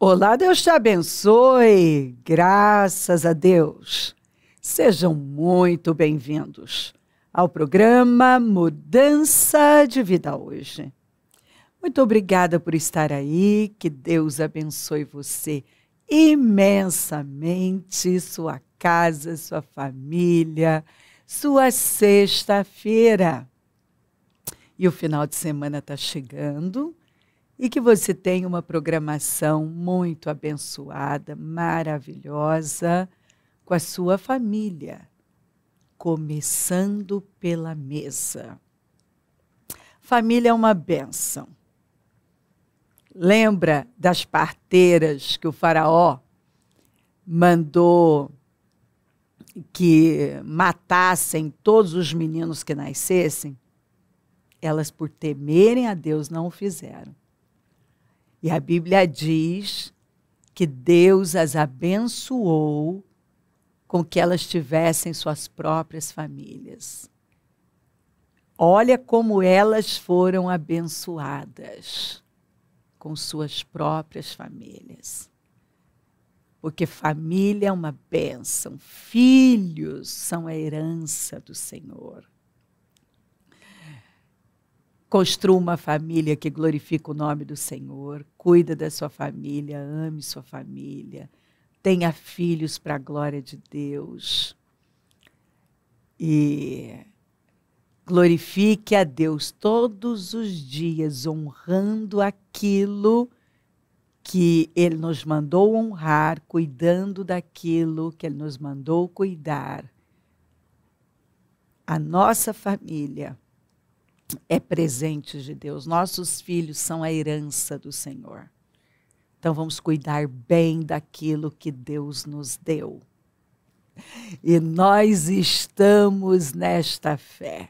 Olá, Deus te abençoe. Graças a Deus. Sejam muito bem-vindos ao programa Mudança de Vida hoje. Muito obrigada por estar aí. Que Deus abençoe você imensamente, sua casa, sua família, sua sexta-feira. E o final de semana está chegando e que você tenha uma programação muito abençoada, maravilhosa com a sua família, começando pela mesa. Família é uma benção. Lembra das parteiras que o faraó mandou que matassem todos os meninos que nascessem? Elas, por temerem a Deus, não o fizeram. E a Bíblia diz que Deus as abençoou com que elas tivessem suas próprias famílias. Olha como elas foram abençoadas com suas próprias famílias. Porque família é uma bênção, filhos são a herança do Senhor. Construa uma família que glorifica o nome do Senhor, cuida da sua família, ame sua família, tenha filhos para a glória de Deus. E glorifique a Deus todos os dias, honrando aquilo que Ele nos mandou honrar, cuidando daquilo que Ele nos mandou cuidar. A nossa família é presente de Deus. Nossos filhos são a herança do Senhor. Então vamos cuidar bem daquilo que Deus nos deu. E nós estamos nesta fé.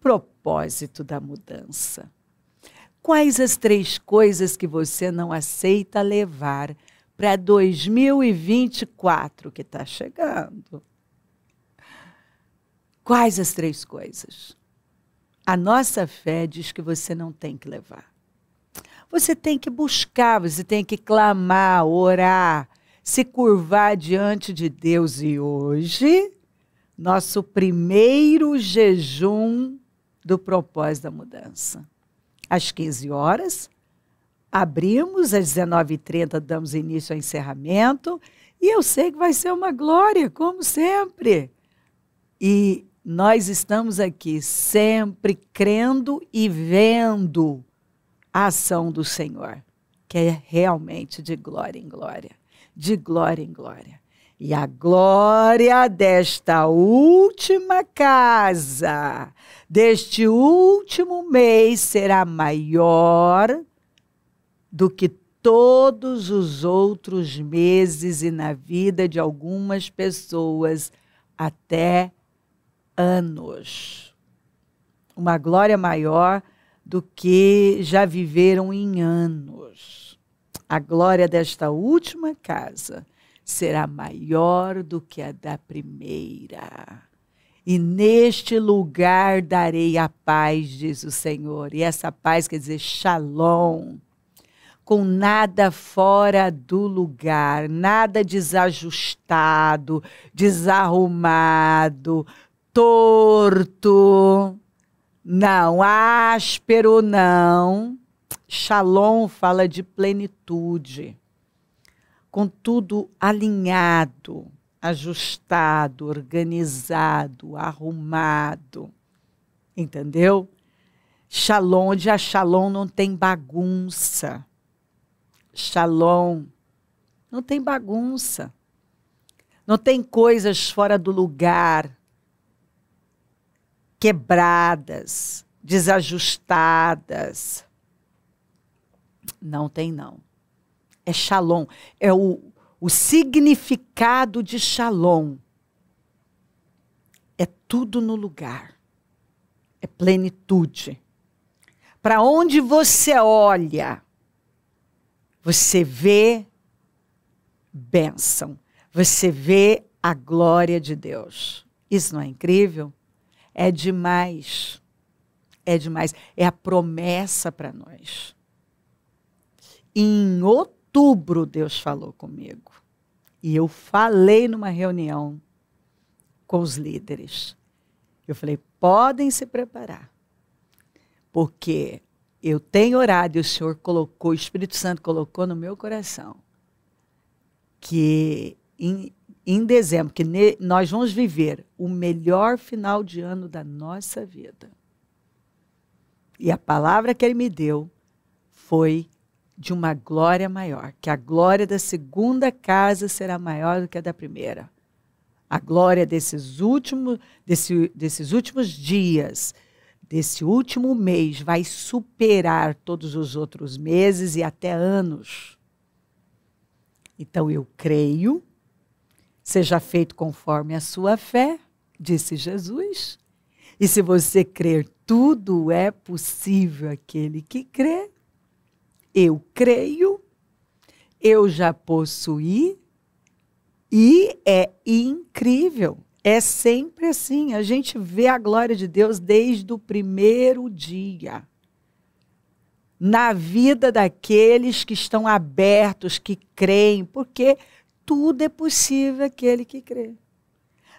Propósito da mudança. Quais as três coisas que você não aceita levar para 2024 que está chegando? Quais as três coisas? A nossa fé diz que você não tem que levar. Você tem que buscar, você tem que clamar, orar, se curvar diante de Deus. E hoje, nosso primeiro jejum do propósito da mudança. Às 15 horas, abrimos, às 19h30 damos início ao encerramento. E eu sei que vai ser uma glória, como sempre. E nós estamos aqui sempre crendo e vendo a ação do Senhor, que é realmente de glória em glória, de glória em glória. E a glória desta última casa, deste último mês, será maior do que todos os outros meses e na vida de algumas pessoas até anos. Uma glória maior do que já viveram em anos. A glória desta última casa será maior do que a da primeira. E neste lugar darei a paz, diz o Senhor. E essa paz quer dizer shalom, com nada fora do lugar, nada desajustado, desarrumado, torto, não, áspero, não. Shalom fala de plenitude, com tudo alinhado, ajustado, organizado, arrumado. Entendeu? Shalom, onde a shalom não tem bagunça. Shalom não tem bagunça. Não tem coisas fora do lugar quebradas, desajustadas. Não tem, não. É shalom. É o, o significado de shalom. É tudo no lugar. É plenitude. Para onde você olha, você vê bênção. Você vê a glória de Deus. Isso não é incrível? É demais. É demais. É a promessa para nós. Em outubro Deus falou comigo. E eu falei numa reunião com os líderes. Eu falei: podem se preparar, porque eu tenho orado e o Senhor colocou, o Espírito Santo colocou no meu coração que em, em dezembro, que nós vamos viver o melhor final de ano da nossa vida. E a palavra que ele me deu foi de uma glória maior, que a glória da segunda casa será maior do que a da primeira. A glória desses últimos, desse, desses últimos dias, desse último mês, vai superar todos os outros meses e até anos. Então eu creio, seja feito conforme a sua fé, disse Jesus. E se você crer, tudo é possível aquele que crê. Eu creio, eu já possuí, e é incrível. É sempre assim. A gente vê a glória de Deus desde o primeiro dia. Na vida daqueles que estão abertos, que creem, porque tudo é possível aquele que crê.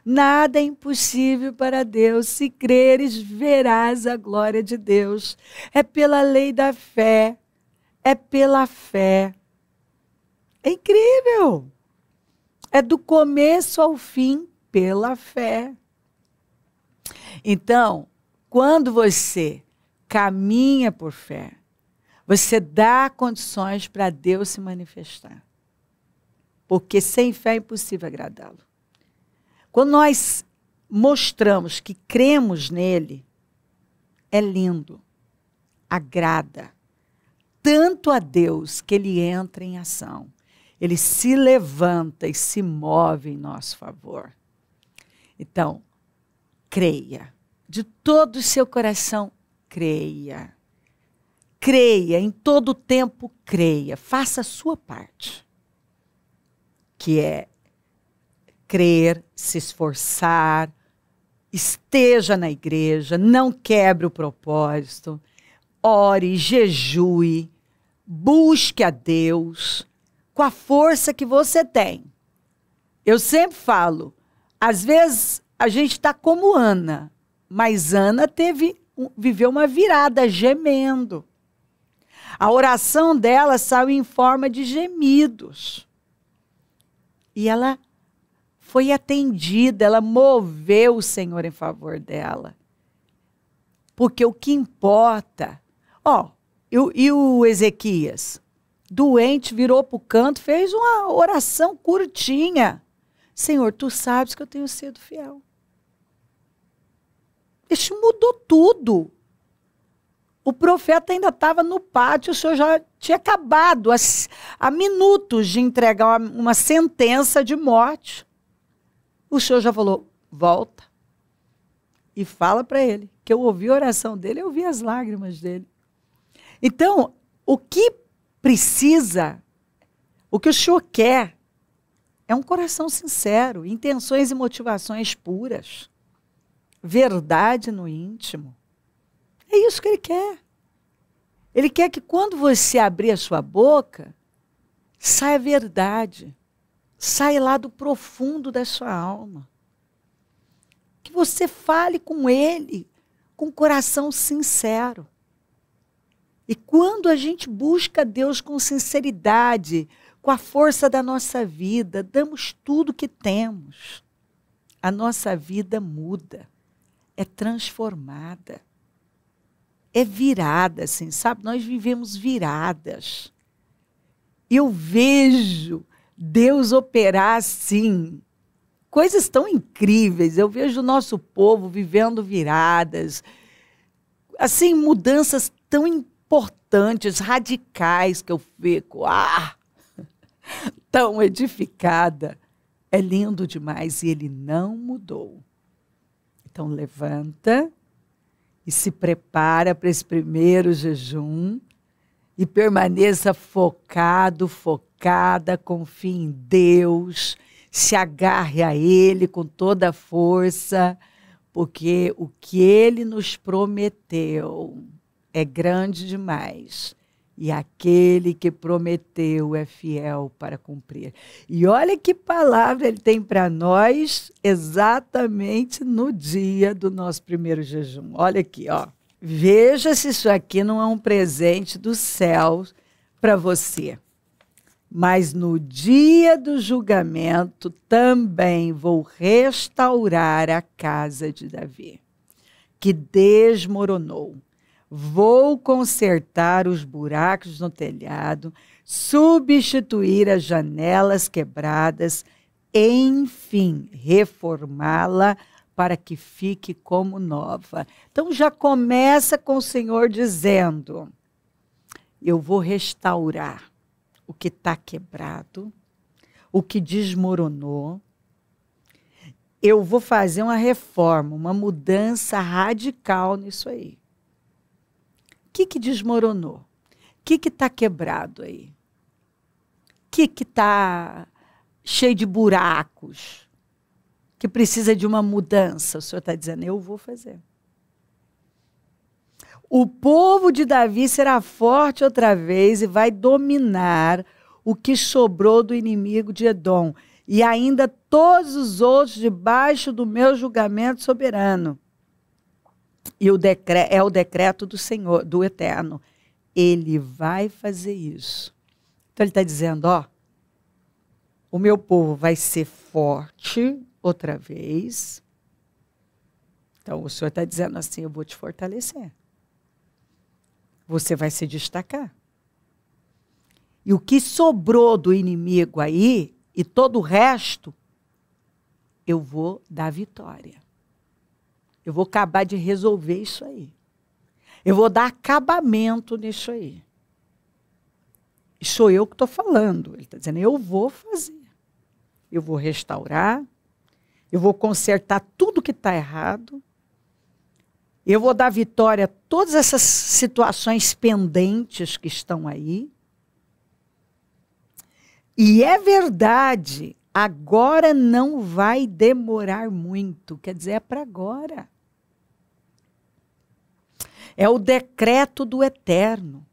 Nada é impossível para Deus. Se creres, verás a glória de Deus. É pela lei da fé. É pela fé. É incrível. É do começo ao fim pela fé. Então, quando você caminha por fé, você dá condições para Deus se manifestar. Porque sem fé é impossível agradá-lo. Quando nós mostramos que cremos nele, é lindo, agrada tanto a Deus que ele entra em ação ele se levanta e se move em nosso favor. Então, creia. De todo o seu coração, creia. Creia, em todo tempo, creia. Faça a sua parte. Que é crer, se esforçar, esteja na igreja, não quebre o propósito, ore, jejue, busque a Deus com a força que você tem. Eu sempre falo, às vezes a gente está como Ana, mas Ana teve viveu uma virada gemendo. A oração dela saiu em forma de gemidos. E ela foi atendida, ela moveu o Senhor em favor dela. Porque o que importa. Ó, e, e o Ezequias? doente, virou para o canto, fez uma oração curtinha. Senhor, tu sabes que eu tenho sido fiel. Isso mudou tudo. O profeta ainda estava no pátio, o senhor já tinha acabado há, minutos de entregar uma, uma sentença de morte. O senhor já falou: volta e fala para ele. Que eu ouvi a oração dele, eu ouvi as lágrimas dele. Então, o que precisa, o que o senhor quer, é um coração sincero, intenções e motivações puras, verdade no íntimo. É isso que ele quer. Ele quer que quando você abrir a sua boca, saia verdade, saia lá do profundo da sua alma. Que você fale com ele com coração sincero. E quando a gente busca Deus com sinceridade, com a força da nossa vida, damos tudo que temos, a nossa vida muda, é transformada, é virada, assim, sabe? Nós vivemos viradas. Eu vejo Deus operar assim, coisas tão incríveis. Eu vejo o nosso povo vivendo viradas, assim, mudanças tão importantes, radicais, que eu fico, ah, tão edificada. É lindo demais e ele não mudou. Então levanta e se prepara para esse primeiro jejum. E permaneça focado, focada, confie em Deus, se agarre a Ele com toda a força, porque o que Ele nos prometeu é grande demais e aquele que prometeu é fiel para cumprir. E olha que palavra ele tem para nós exatamente no dia do nosso primeiro jejum. Olha aqui, ó. Veja se isso aqui não é um presente do céu para você. Mas no dia do julgamento também vou restaurar a casa de Davi, que desmoronou Vou consertar os buracos no telhado, substituir as janelas quebradas, enfim, reformá-la para que fique como nova. Então já começa com o Senhor dizendo: Eu vou restaurar o que está quebrado, o que desmoronou. Eu vou fazer uma reforma, uma mudança radical nisso aí que, que desmoronou? O que está quebrado aí? O que está cheio de buracos? Que precisa de uma mudança? O senhor está dizendo, eu vou fazer. O povo de Davi será forte outra vez e vai dominar o que sobrou do inimigo de Edom, e ainda todos os outros debaixo do meu julgamento soberano. E o decre é o decreto do Senhor, do Eterno. Ele vai fazer isso. Então ele está dizendo, ó, o meu povo vai ser forte outra vez. Então o Senhor está dizendo assim, eu vou te fortalecer. Você vai se destacar. E o que sobrou do inimigo aí, e todo o resto, eu vou dar vitória. Eu vou acabar de resolver isso aí. Eu vou dar acabamento nisso aí. E sou eu que estou falando. Ele está dizendo, eu vou fazer. Eu vou restaurar. Eu vou consertar tudo que está errado. Eu vou dar vitória a todas essas situações pendentes que estão aí. E é verdade, agora não vai demorar muito. Quer dizer, é para agora. É o decreto do eterno.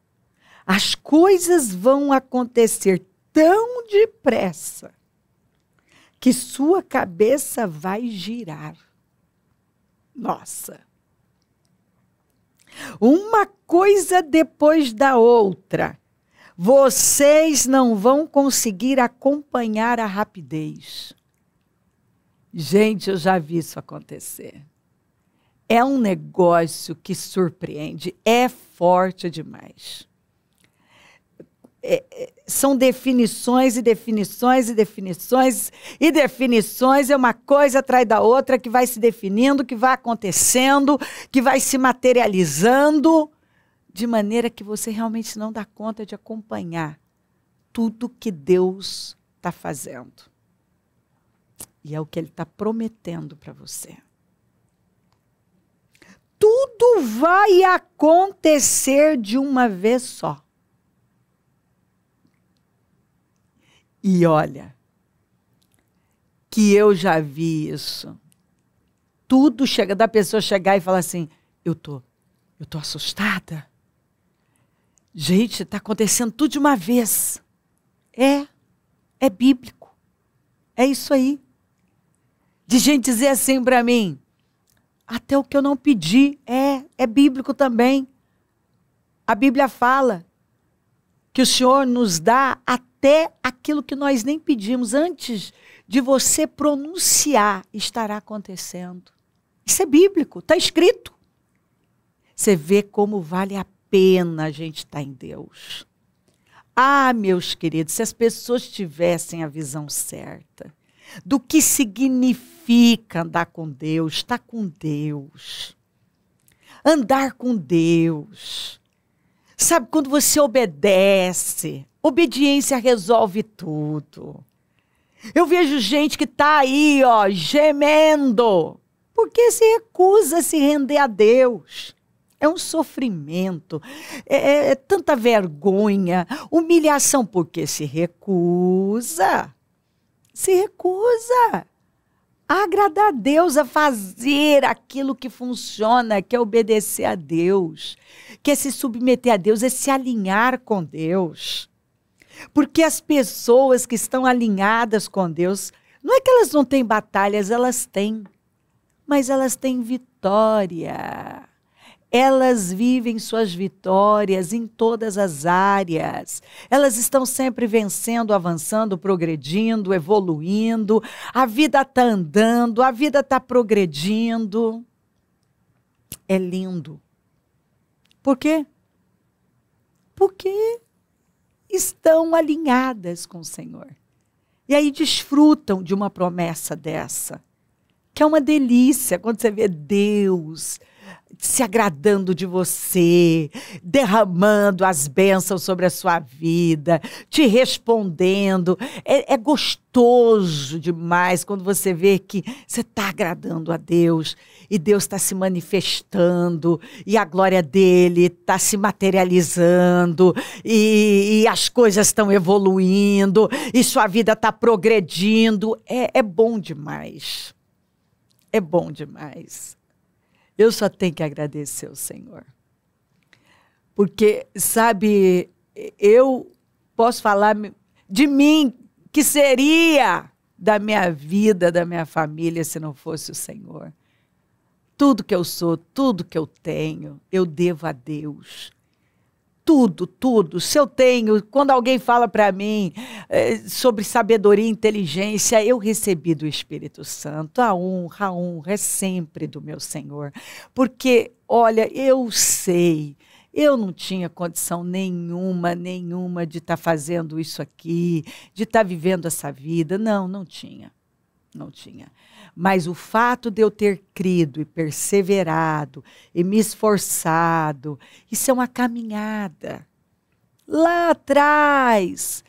As coisas vão acontecer tão depressa que sua cabeça vai girar. Nossa! Uma coisa depois da outra. Vocês não vão conseguir acompanhar a rapidez. Gente, eu já vi isso acontecer é um negócio que surpreende, é forte demais. É, é, são definições e definições e definições e definições, é uma coisa atrás da outra que vai se definindo, que vai acontecendo, que vai se materializando, de maneira que você realmente não dá conta de acompanhar tudo que Deus está fazendo. E é o que Ele está prometendo para você tudo vai acontecer de uma vez só. E olha, que eu já vi isso. Tudo chega da pessoa chegar e falar assim: "Eu tô eu tô assustada". Gente, está acontecendo tudo de uma vez. É, é bíblico. É isso aí. De gente dizer assim para mim: até o que eu não pedi. É, é bíblico também. A Bíblia fala que o Senhor nos dá até aquilo que nós nem pedimos. Antes de você pronunciar, estará acontecendo. Isso é bíblico, está escrito. Você vê como vale a pena a gente estar tá em Deus. Ah, meus queridos, se as pessoas tivessem a visão certa, do que significa andar com Deus, estar com Deus, andar com Deus. Sabe, quando você obedece, obediência resolve tudo. Eu vejo gente que está aí, ó, gemendo, porque se recusa a se render a Deus. É um sofrimento, é, é, é tanta vergonha, humilhação, porque se recusa se recusa a agradar a Deus, a fazer aquilo que funciona, que é obedecer a Deus, que é se submeter a Deus, é se alinhar com Deus. Porque as pessoas que estão alinhadas com Deus, não é que elas não têm batalhas, elas têm, mas elas têm vitória elas vivem suas vitórias em todas as áreas. Elas estão sempre vencendo, avançando, progredindo, evoluindo. A vida está andando, a vida está progredindo. É lindo. Por quê? Porque estão alinhadas com o Senhor. E aí desfrutam de uma promessa dessa, que é uma delícia quando você vê Deus se agradando de você, derramando as bênçãos sobre a sua vida, te respondendo. É, é gostoso demais quando você vê que você está agradando a Deus e Deus está se manifestando e a glória dele está se materializando e, e as coisas estão evoluindo e sua vida está progredindo. É, é bom demais. É bom demais. Eu só tenho que agradecer ao Senhor. Porque, sabe, eu posso falar de mim que seria da minha vida, da minha família, se não fosse o Senhor. Tudo que eu sou, tudo que eu tenho, eu devo a Deus tudo, tudo. Se eu tenho, quando alguém fala para mim é, sobre sabedoria e inteligência, eu recebi do Espírito Santo. A honra, a honra é sempre do meu Senhor. Porque, olha, eu sei. Eu não tinha condição nenhuma, nenhuma de estar tá fazendo isso aqui, de estar tá vivendo essa vida. Não, não tinha. Não tinha. Mas o fato de eu ter crido e perseverado e me esforçado, isso é uma caminhada. Lá atrás,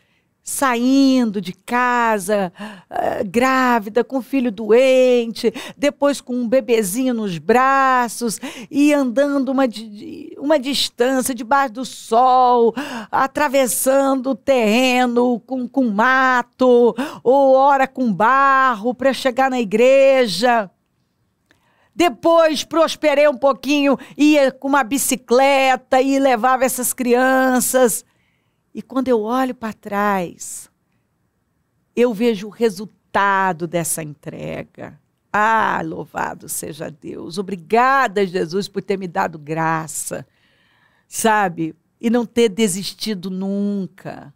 saindo de casa, uh, grávida, com filho doente, depois com um bebezinho nos braços e andando uma, uma distância debaixo do sol, atravessando o terreno com, com mato, ou hora com barro para chegar na igreja. Depois prosperei um pouquinho, ia com uma bicicleta e levava essas crianças e quando eu olho para trás, eu vejo o resultado dessa entrega. Ah, louvado seja Deus. Obrigada, Jesus, por ter me dado graça, sabe? E não ter desistido nunca.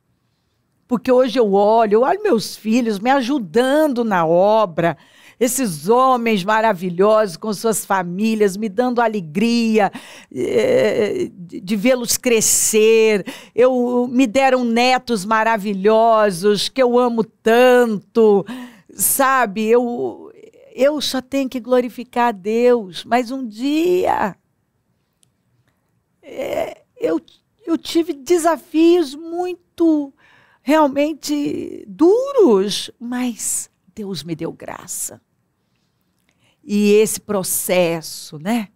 Porque hoje eu olho, eu olho meus filhos me ajudando na obra, esses homens maravilhosos com suas famílias, me dando alegria de, de vê-los crescer. Eu me deram netos maravilhosos que eu amo tanto, sabe? Eu eu só tenho que glorificar a Deus. Mas um dia é, eu eu tive desafios muito realmente duros, mas Deus me deu graça. E esse processo, né?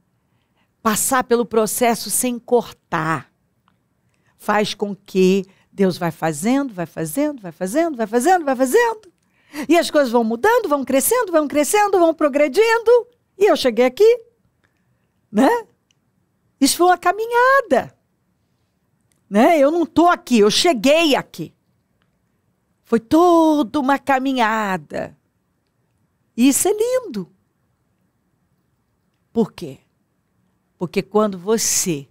Passar pelo processo sem cortar, faz com que Deus vai fazendo, vai fazendo, vai fazendo, vai fazendo, vai fazendo. E as coisas vão mudando, vão crescendo, vão crescendo, vão progredindo. E eu cheguei aqui, né? Isso foi uma caminhada. Né? Eu não estou aqui, eu cheguei aqui. Foi toda uma caminhada. E isso é lindo. Por quê? Porque quando você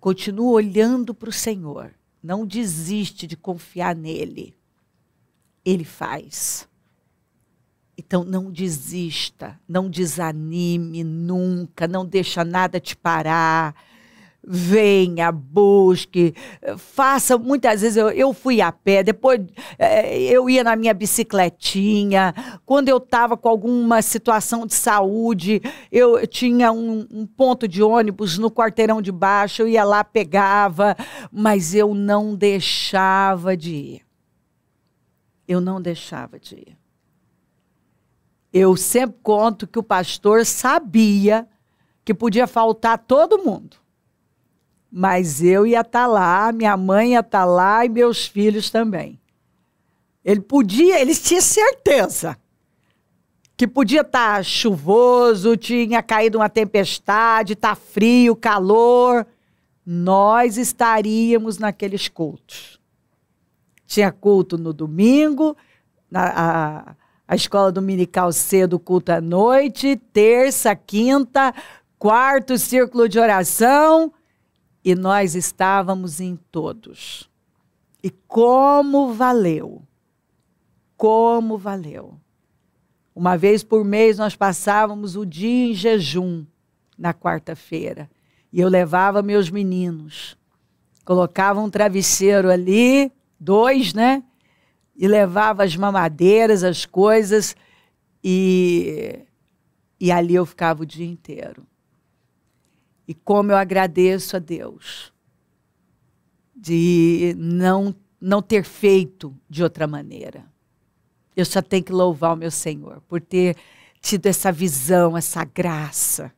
continua olhando para o Senhor, não desiste de confiar nele, ele faz. Então não desista, não desanime nunca, não deixa nada te parar venha, busque, faça. Muitas vezes eu, eu fui a pé, depois é, eu ia na minha bicicletinha. Quando eu estava com alguma situação de saúde, eu tinha um, um, ponto de ônibus no quarteirão de baixo, eu ia lá, pegava, mas eu não deixava de ir. Eu não deixava de ir. Eu sempre conto que o pastor sabia que podia faltar todo mundo mas eu ia estar tá lá, minha mãe ia estar tá lá e meus filhos também. Ele podia, eles tinham certeza que podia estar tá chuvoso, tinha caído uma tempestade, tá frio, calor, nós estaríamos naqueles cultos. Tinha culto no domingo, na, a, a escola dominical cedo, culto à noite, terça, quinta, quarto círculo de oração, e nós estávamos em todos. E como valeu! Como valeu! Uma vez por mês nós passávamos o dia em jejum na quarta-feira. E eu levava meus meninos. Colocava um travesseiro ali, dois, né? E levava as mamadeiras, as coisas. E, e ali eu ficava o dia inteiro. E como eu agradeço a Deus de não, não ter feito de outra maneira. Eu só tenho que louvar o meu Senhor por ter tido essa visão, essa graça.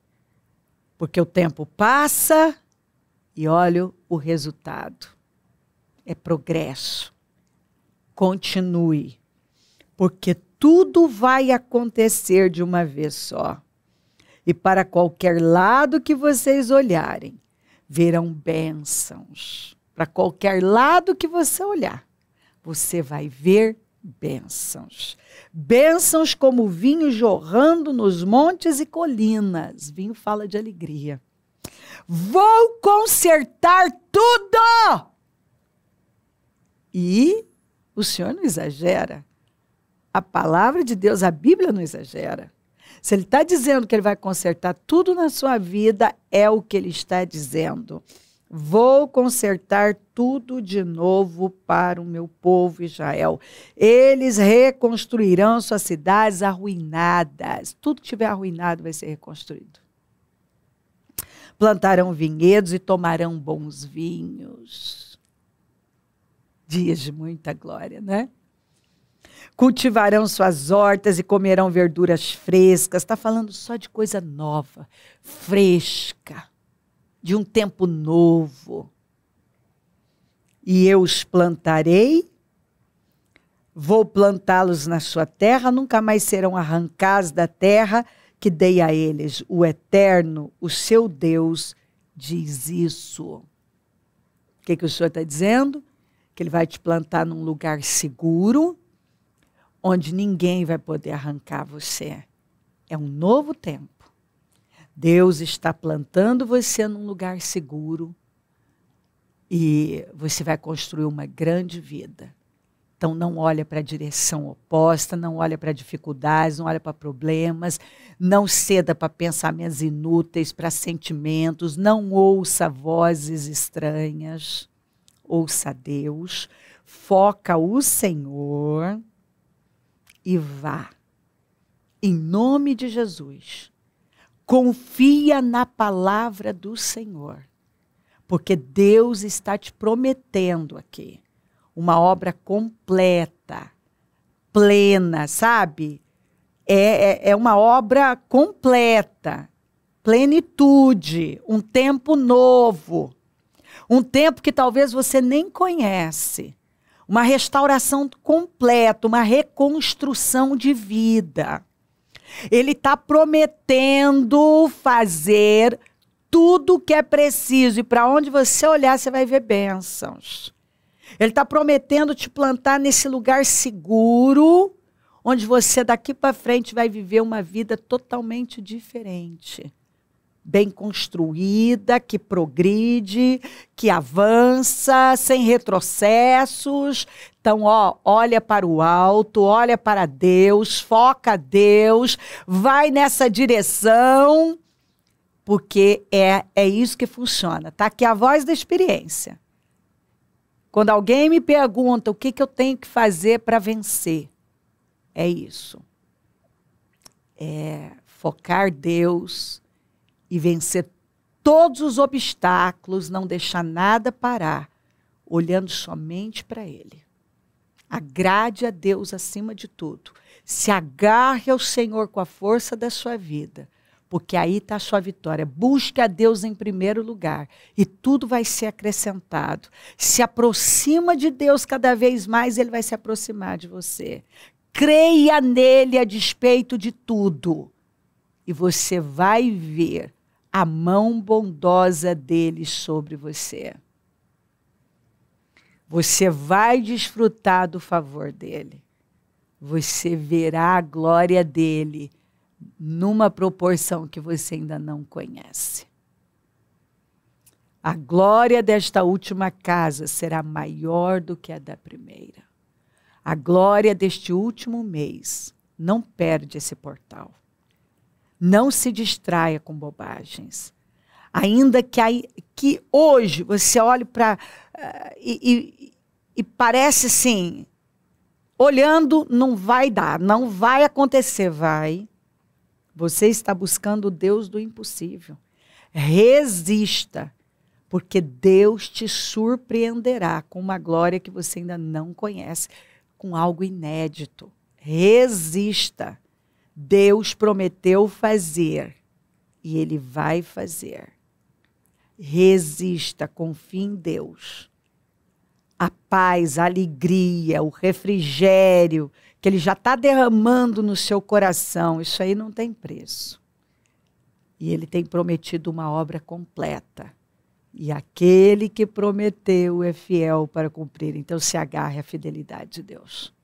Porque o tempo passa e olho o resultado. É progresso. Continue. Porque tudo vai acontecer de uma vez só. E para qualquer lado que vocês olharem, verão bênçãos. Para qualquer lado que você olhar, você vai ver bênçãos. Bênçãos como vinho jorrando nos montes e colinas. Vinho fala de alegria. Vou consertar tudo! E o Senhor não exagera. A palavra de Deus, a Bíblia não exagera. Se Ele está dizendo que Ele vai consertar tudo na sua vida, é o que Ele está dizendo. Vou consertar tudo de novo para o meu povo Israel. Eles reconstruirão suas cidades arruinadas. Tudo que tiver arruinado vai ser reconstruído. Plantarão vinhedos e tomarão bons vinhos. Dias de muita glória, né? Cultivarão suas hortas e comerão verduras frescas. Está falando só de coisa nova, fresca de um tempo novo. E eu os plantarei, vou plantá-los na sua terra, nunca mais serão arrancados da terra que dei a eles. O Eterno, o seu Deus, diz isso. O que, que o Senhor está dizendo? Que Ele vai te plantar num lugar seguro, onde ninguém vai poder arrancar você. É um novo tempo. Deus está plantando você num lugar seguro e você vai construir uma grande vida. Então não olha para a direção oposta, não olha para dificuldades, não olha para problemas, não ceda para pensamentos inúteis, para sentimentos, não ouça vozes estranhas. Ouça Deus, foca o Senhor e vá. Em nome de Jesus Confia na palavra do Senhor, porque Deus está te prometendo aqui uma obra completa, plena, sabe? É, é, é uma obra completa, plenitude, um tempo novo, um tempo que talvez você nem conhece, uma restauração completa, uma reconstrução de vida. Ele está prometendo fazer tudo o que é preciso. E para onde você olhar, você vai ver bênçãos. Ele está prometendo te plantar nesse lugar seguro, onde você daqui para frente vai viver uma vida totalmente diferente. Bem construída, que progride, que avança, sem retrocessos, então, ó, olha para o alto, olha para Deus, foca Deus, vai nessa direção, porque é, é isso que funciona. Tá aqui a voz da experiência. Quando alguém me pergunta o que, que eu tenho que fazer para vencer, é isso. É focar Deus e vencer todos os obstáculos, não deixar nada parar, olhando somente para Ele. Agrade a Deus acima de tudo. Se agarre ao Senhor com a força da sua vida, porque aí está a sua vitória. Busque a Deus em primeiro lugar e tudo vai ser acrescentado. Se aproxima de Deus cada vez mais, Ele vai se aproximar de você. creia nele a despeito de tudo. E você vai ver a mão bondosa dele sobre você. Você vai desfrutar do favor dele. Você verá a glória dele numa proporção que você ainda não conhece. A glória desta última casa será maior do que a da primeira. A glória deste último mês não perde esse portal. Não se distraia com bobagens. Ainda que, aí, que hoje você olhe para. Uh, e, e, e parece assim: olhando, não vai dar, não vai acontecer, vai. Você está buscando o Deus do impossível. Resista, porque Deus te surpreenderá com uma glória que você ainda não conhece, com algo inédito. Resista. Deus prometeu fazer e ele vai fazer. Resista, confie em Deus. A paz, a alegria, o refrigério que ele já está derramando no seu coração, isso aí não tem preço. E ele tem prometido uma obra completa. E aquele que prometeu é fiel para cumprir. Então se agarre à fidelidade de Deus.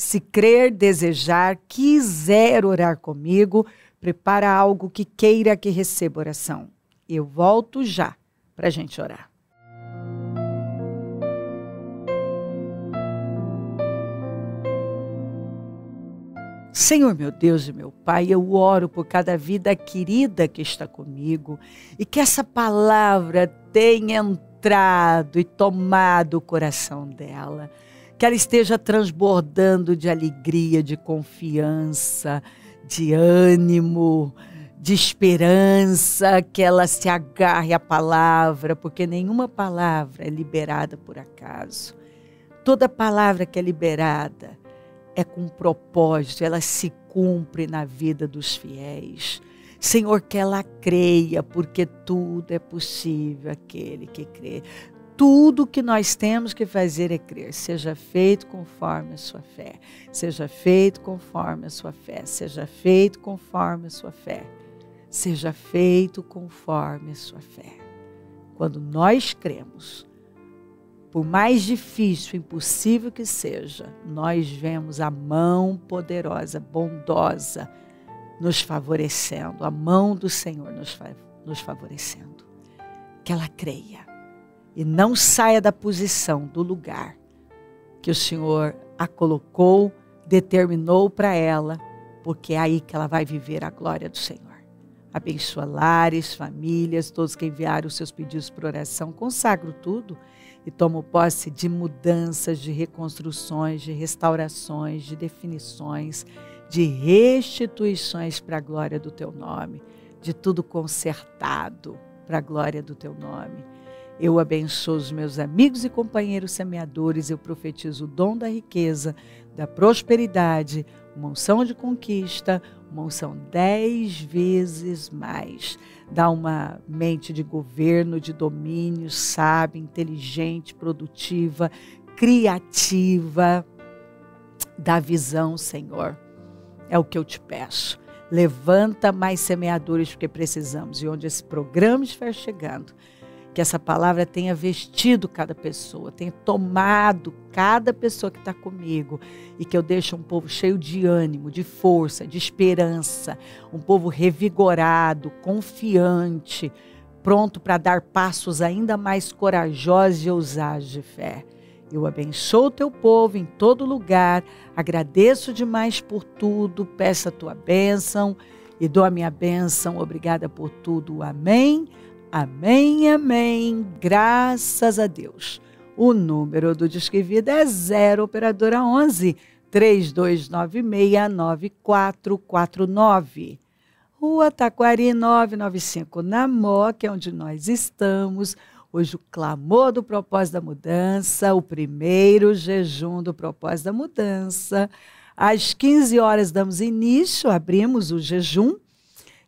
Se crer, desejar, quiser orar comigo, prepara algo que queira que receba oração. Eu volto já para a gente orar. Senhor meu Deus e meu Pai, eu oro por cada vida querida que está comigo e que essa palavra tenha entrado e tomado o coração dela, que ela esteja transbordando de alegria, de confiança, de ânimo, de esperança, que ela se agarre à palavra, porque nenhuma palavra é liberada por acaso. Toda palavra que é liberada é com propósito, ela se cumpre na vida dos fiéis. Senhor, que ela creia, porque tudo é possível aquele que crê. Tudo que nós temos que fazer é crer. Seja feito conforme a sua fé. Seja feito conforme a sua fé. Seja feito conforme a sua fé. Seja feito conforme a sua fé. Quando nós cremos, por mais difícil, impossível que seja, nós vemos a mão poderosa, bondosa, nos favorecendo, a mão do Senhor nos, favorecendo. Que ela creia e não saia da posição, do lugar que o Senhor a colocou, determinou para ela, porque é aí que ela vai viver a glória do Senhor. Abençoa lares, famílias, todos que enviaram os seus pedidos por oração. Consagro tudo e tomo posse de mudanças, de reconstruções, de restaurações, de definições, de restituições para a glória do teu nome, de tudo consertado para a glória do teu nome. Eu abençoo os meus amigos e companheiros semeadores, eu profetizo o dom da riqueza, da prosperidade, uma unção de conquista, uma unção dez vezes mais. Dá uma mente de governo, de domínio, sábia, inteligente, produtiva, criativa. Dá visão, Senhor. É o que eu te peço. Levanta mais semeadores, porque precisamos. E onde esse programa estiver chegando, que essa palavra tenha vestido cada pessoa, tenha tomado cada pessoa que está comigo e que eu deixe um povo cheio de ânimo, de força, de esperança, um povo revigorado, confiante, pronto para dar passos ainda mais corajosos e ousados de fé. Eu abençoo o teu povo em todo lugar, agradeço demais por tudo, peço a tua bênção e dou a minha bênção. Obrigada por tudo. Amém. Amém, amém. Graças a Deus. O número do Disque Vida é 0 operadora 11 32969449. Rua Taquari 995, na Moca, é onde nós estamos. Hoje o clamor do propósito da mudança, o primeiro jejum do propósito da mudança. Às 15 horas damos início, abrimos o jejum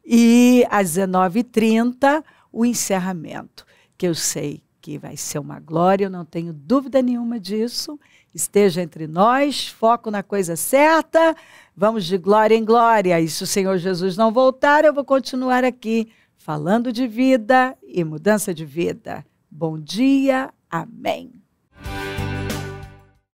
e às 19h30 o encerramento, que eu sei que vai ser uma glória, eu não tenho dúvida nenhuma disso. Esteja entre nós, foco na coisa certa, vamos de glória em glória. E se o Senhor Jesus não voltar, eu vou continuar aqui falando de vida e mudança de vida. Bom dia, amém.